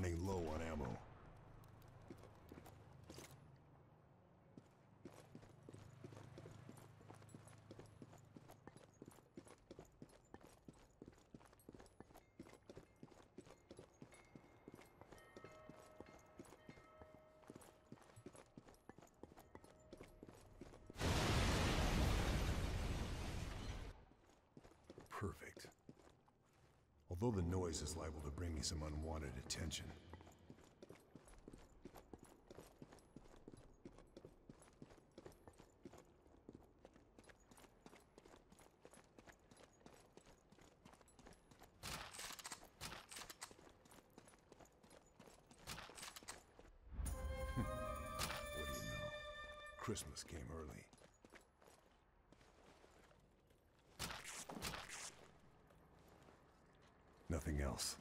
Running low on ammo. Although the noise is liable to bring me some unwanted attention. Hmm. know? Christmas came early. Nothing else.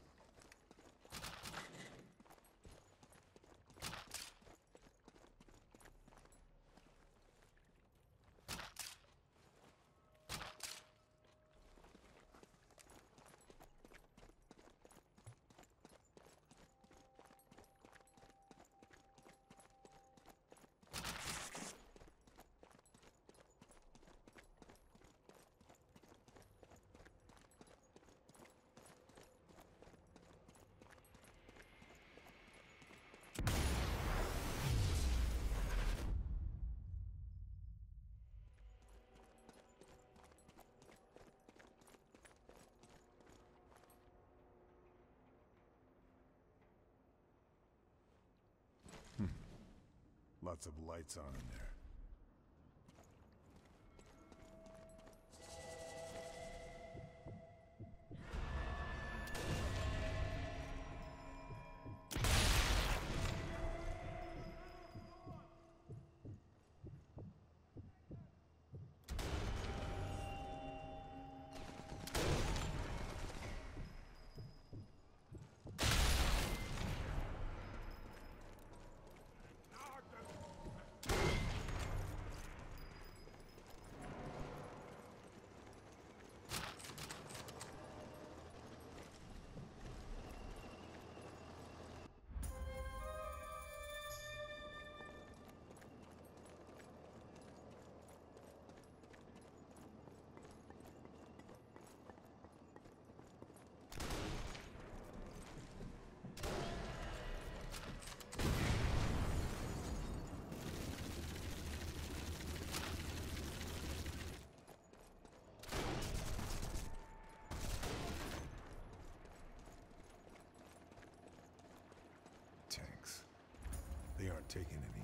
Lots of lights on in there.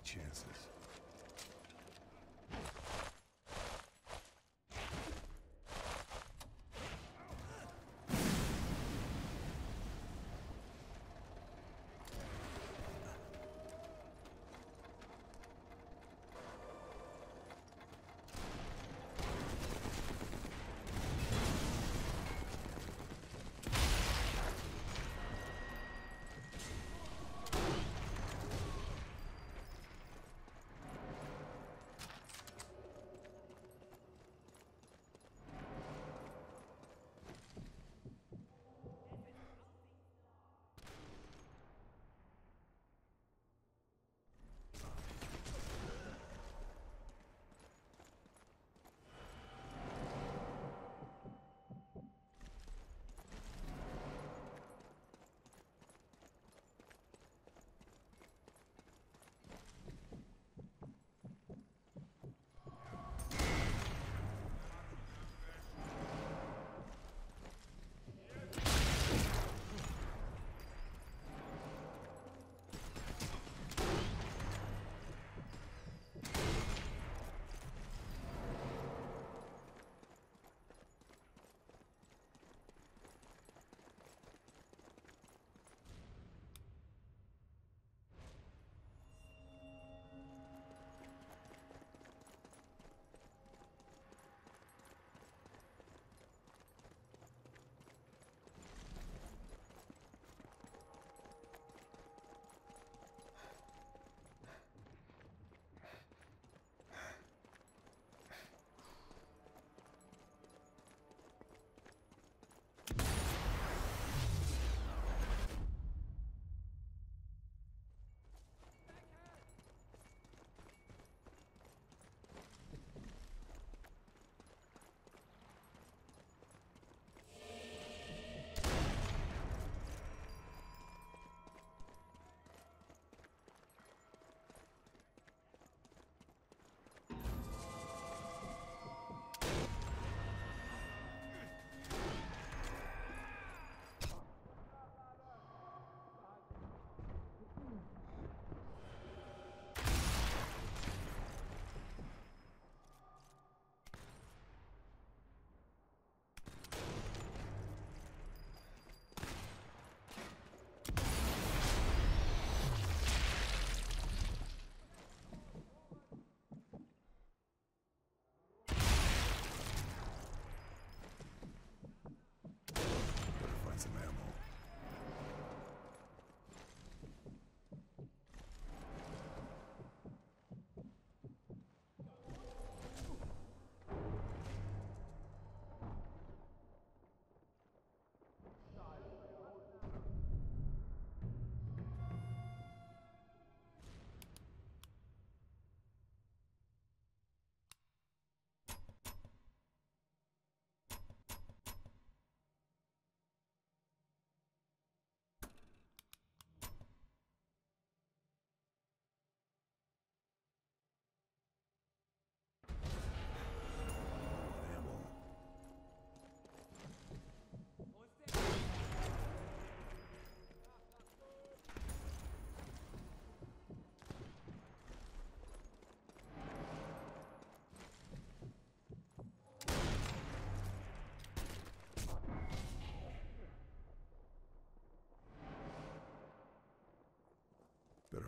Chances.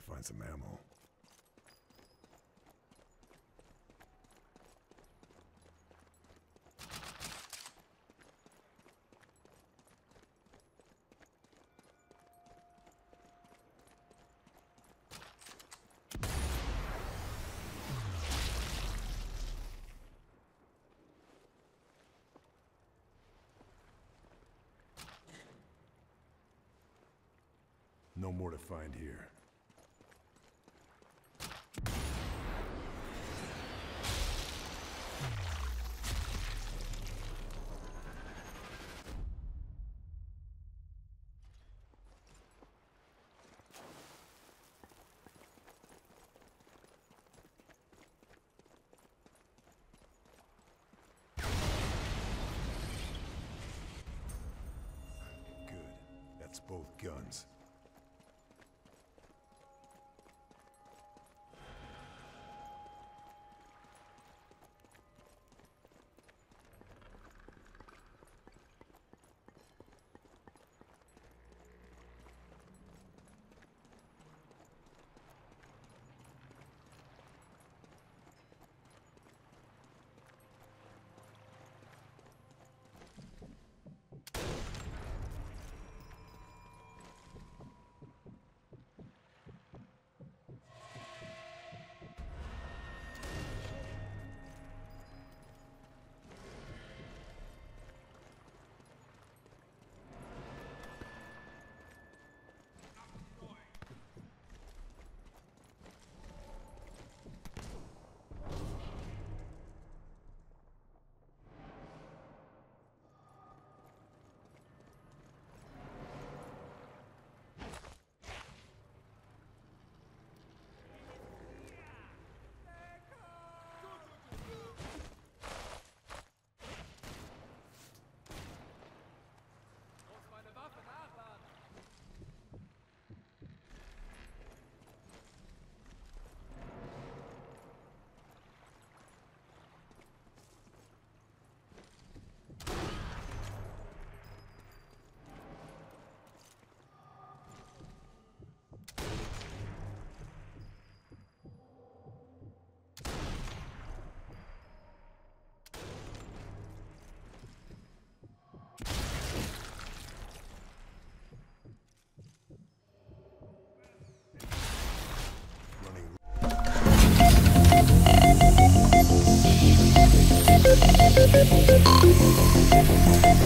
Find some ammo. No more to find here. Both guns.